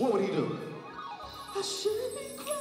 what would he do? I should be crying,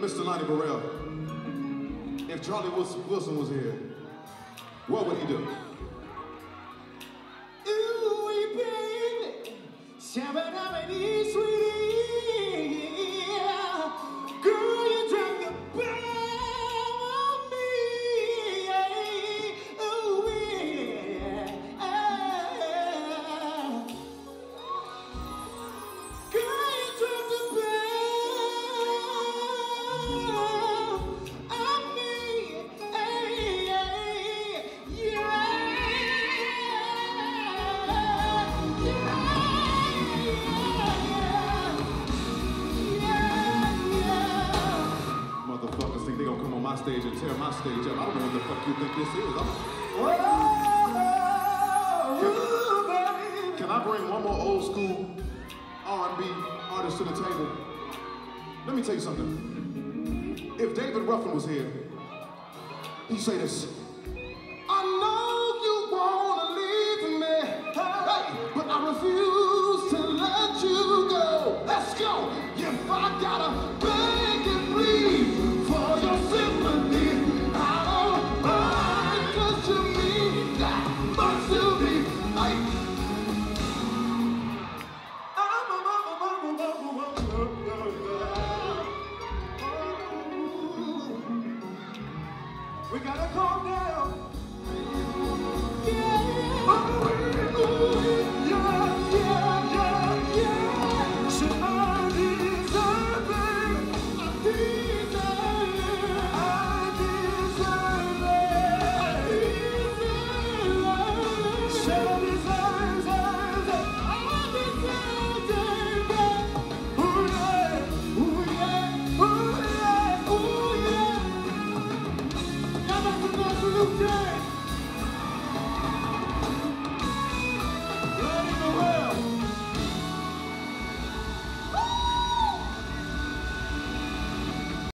Mr. Lonny Bereal, if Charlie Wilson was here, what would he do? Ooh, baby, sweetie. gonna come on my stage and tear my stage up. I don't know what the fuck you think this is. Can, can I bring one more old school R&B artist to the table? Let me tell you something. If David Ruffin was here, he'd say this. I know you wanna leave me, hey, but I refuse to let you go. Let's go. If I gotta